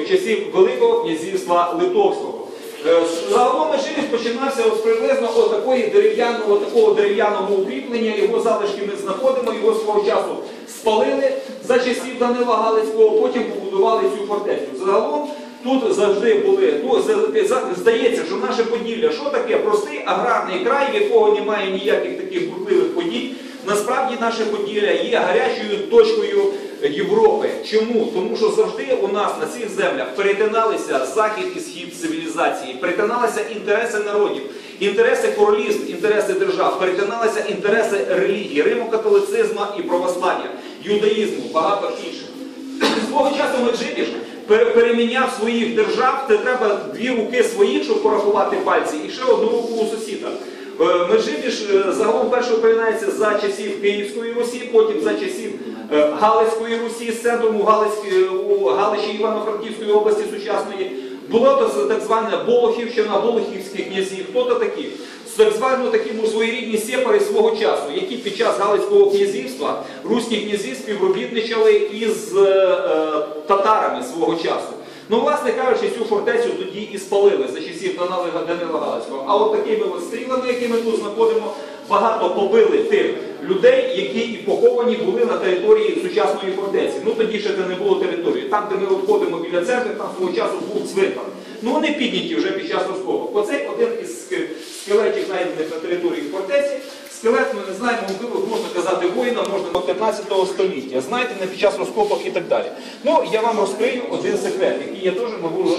в часів Великого князівства Литовського. Е, Загалом Межирість починався ось приблизно от такої дерев'яного, такого дерев'яного укріплення, його залишки ми знаходимо, його свого часу спалили за часів Данила Галицького, потім побудували цю фортецю. Загалом тут завжди були, ну, здається, що наше Поділля, що таке простий аграрний край, в якого немає ніяких таких бурхливих подій. Насправді наше Поділля є гарячою точкою Європи. Чому? Тому що завжди у нас на цих землях перетиналися захід і схід цивілізації, перетиналися інтереси народів, інтереси королівств, інтереси держав, перетиналися інтереси релігії, римокатолицизму і православ'я, юдаїзму, багато інших. Свого часу Меджибіж переміняв своїх держав, це треба дві руки своїх, щоб порахувати пальці, і ще одну руку у сусіда. Е, Меджибіж е, загалом перше опиняється за часів Київської Русі, потім за часів е, Галицької Русі з центром у, Галичі Івано-Франківської області сучасної. Було то так зване Болохівщина, Болохівські князі. Хто то такі? Так звані такі своєрідні сепари свого часу, які під час Галицького князівства руські князі співробітничали із татарами свого часу. Ну, власне кажучи, цю фортецю тоді і спалили за часів Данила Галицького. А от такими от стрілами, які ми тут знаходимо, багато побили тих людей, які і поховані були на території сучасної фортеці. Ну тоді ще це не було території. Там, де ми от ходимо біля церкви, там свого часу був цвинтар. Ну вони підняті вже під час розкопок. Оцей один із скелетів, знайдених на території фортеці. Скелет, ми не знаємо, можливо, можна казати воїна, можна до 15 століття, знайдене під час розкопок і так далі. Ну, я вам розкрию один секрет, який я теж можу,